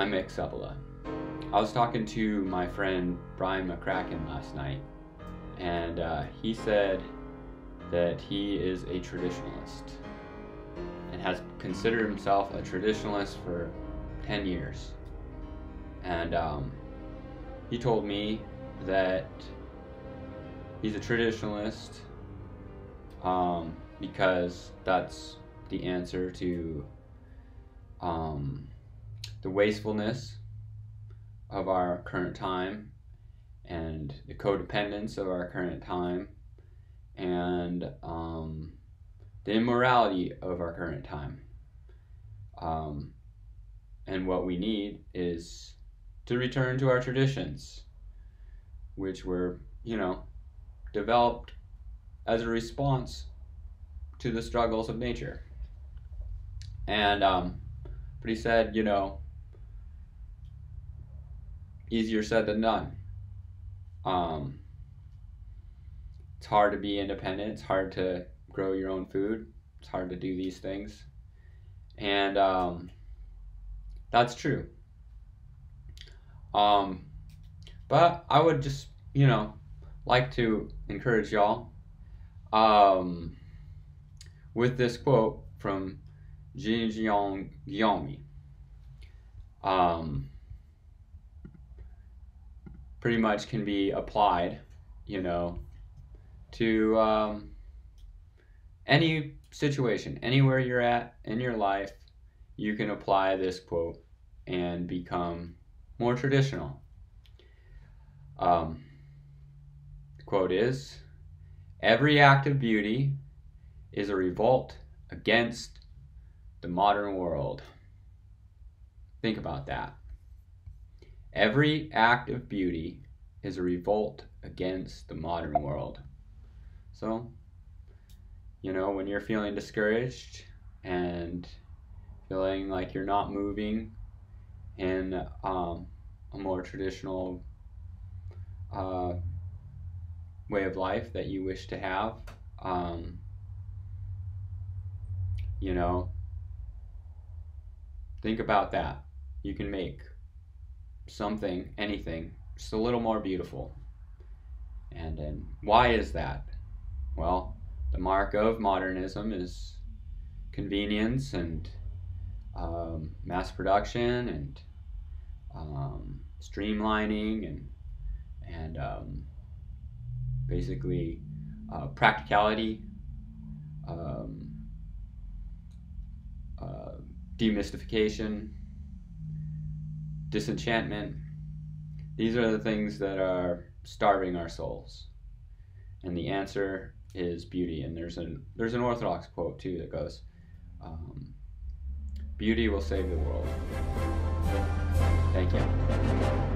I'm Mick Sabala. I was talking to my friend Brian McCracken last night, and uh, he said that he is a traditionalist and has considered himself a traditionalist for 10 years. And um, he told me that he's a traditionalist um, because that's the answer to um, the wastefulness of our current time and the codependence of our current time and um, the immorality of our current time. Um, and what we need is to return to our traditions, which were, you know, developed as a response to the struggles of nature. And, um, but he said, you know, easier said than done. Um, it's hard to be independent. It's hard to grow your own food. It's hard to do these things. And um, that's true. Um, but I would just, you know, like to encourage y'all um, with this quote from Jin Jiang Gyomi. Um, pretty much can be applied, you know, to um, any situation, anywhere you're at in your life, you can apply this quote and become more traditional. Um, the quote is Every act of beauty is a revolt against the modern world. Think about that. Every act of beauty is a revolt against the modern world. So, you know, when you're feeling discouraged and feeling like you're not moving in um, a more traditional uh, way of life that you wish to have, um, you know, think about that. You can make something, anything, just a little more beautiful. And then why is that? Well, the mark of modernism is convenience and um, mass production and um, streamlining and and um, basically uh, practicality, um, uh, demystification, disenchantment. These are the things that are starving our souls. And the answer is beauty. And there's an there's an Orthodox quote too that goes, um, "Beauty will save the world." Thank you.